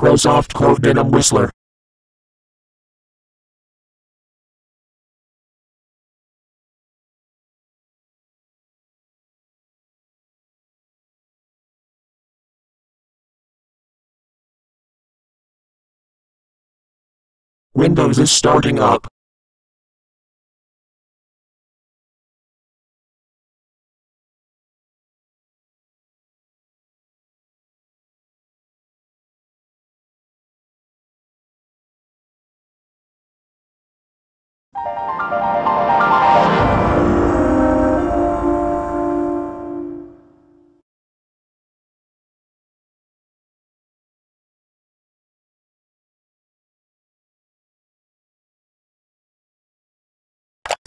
Microsoft Code Name Whistler. Windows is starting up.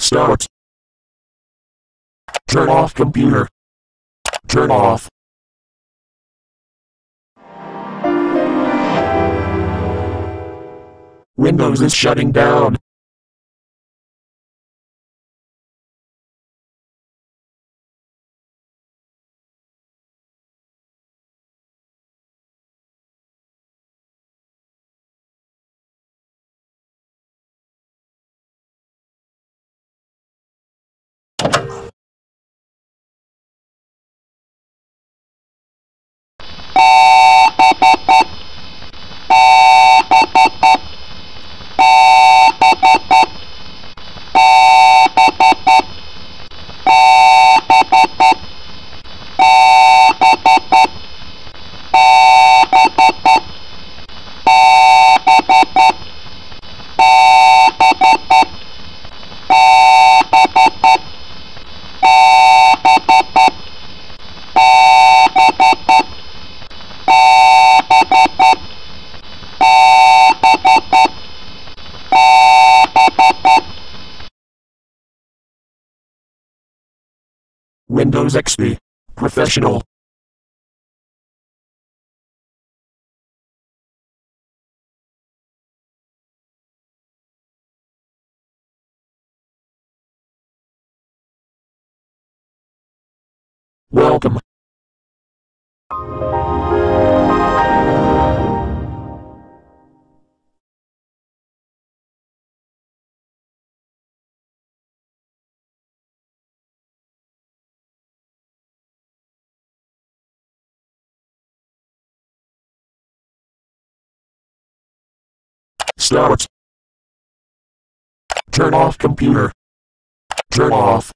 Start. Turn off computer. Turn off. Windows is shutting down. XP. Professional. Welcome. Turn off computer. Turn off.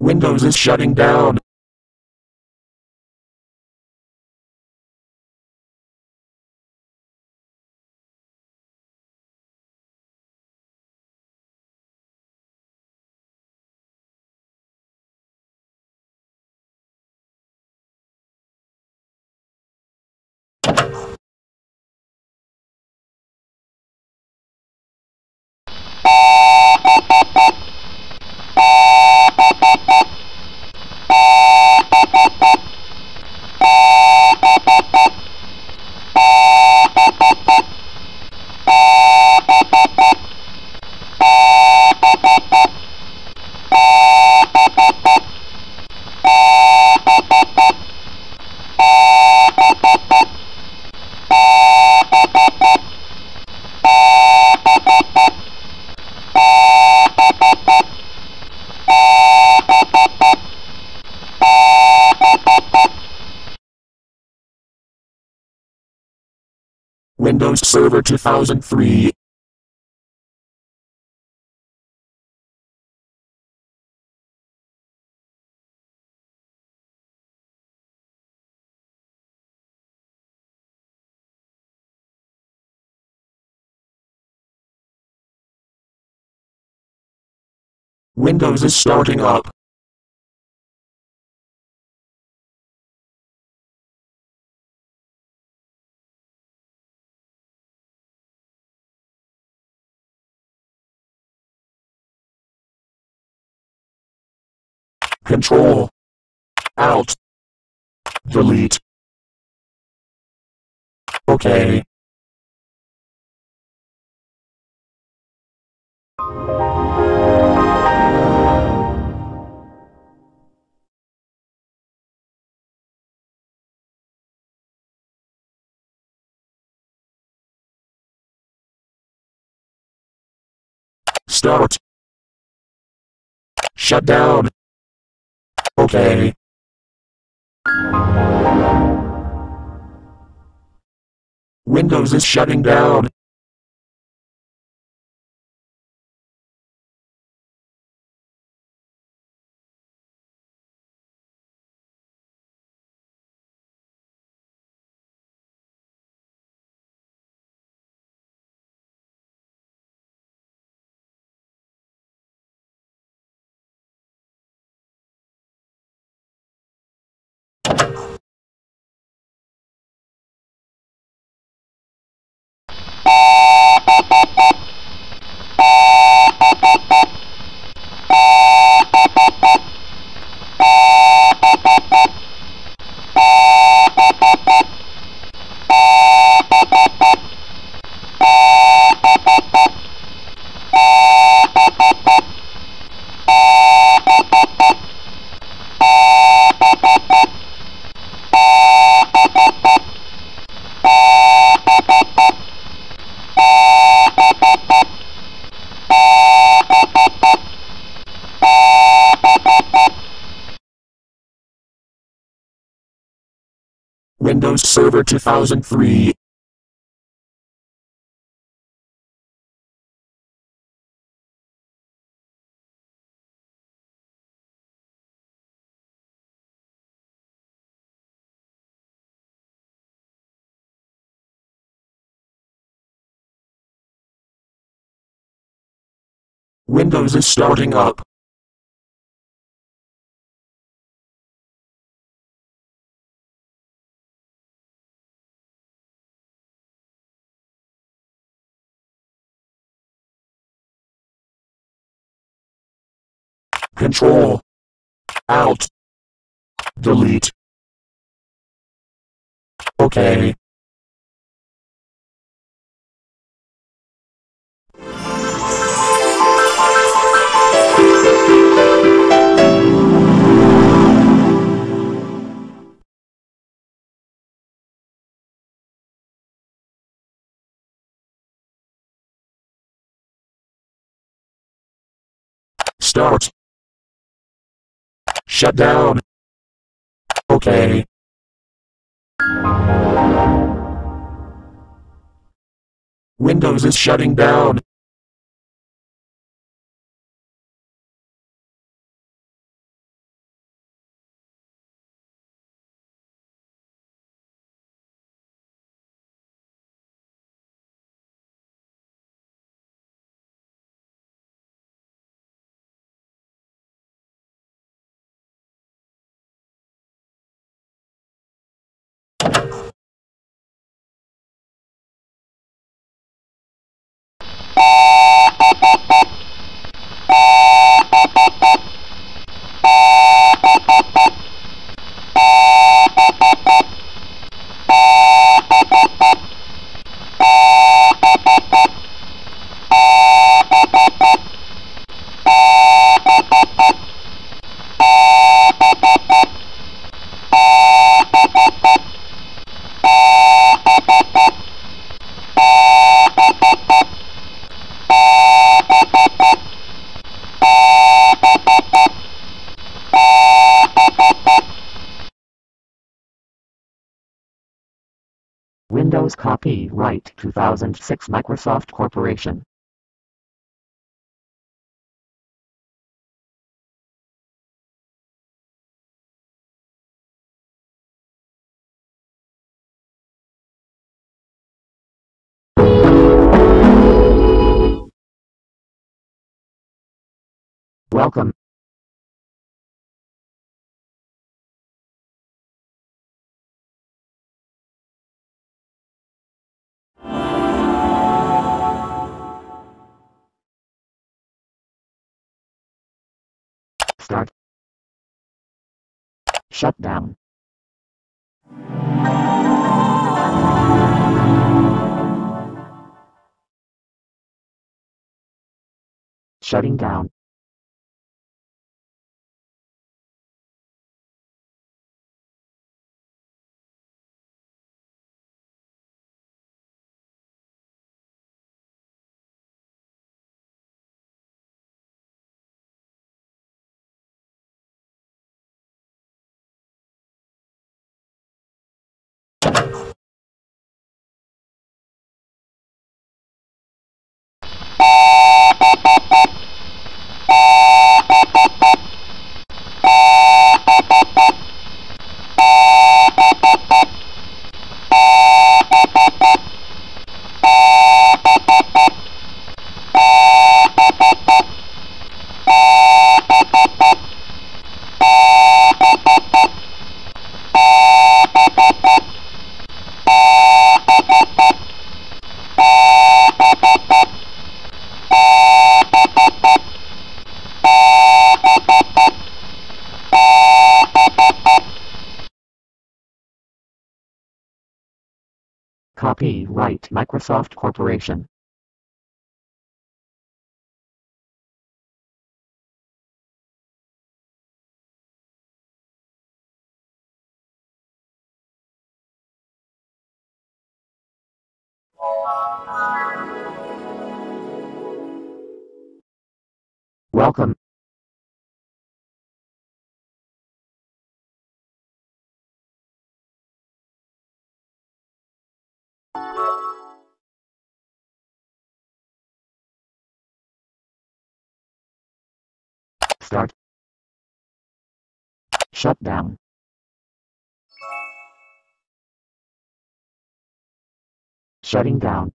Windows is shutting down. Windows Server 2003. Windows is starting up. Control. Alt. Delete. Okay. Start. Shut down. Okay. Windows is shutting down. Server 2003. Windows is starting up. Control. Alt. Delete. Okay. Start. Shut down. Okay. Windows is shutting down. Copyright 2006 Microsoft Corporation. Welcome. Shut down. Shutting down. Microsoft Corporation. Welcome. Start. Shut down. Shutting down.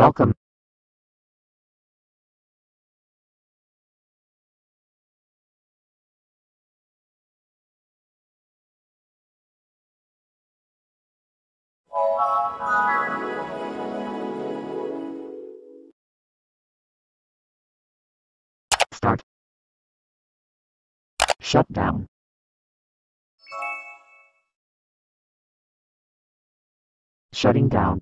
Welcome. Start. Shut down. Shutting down.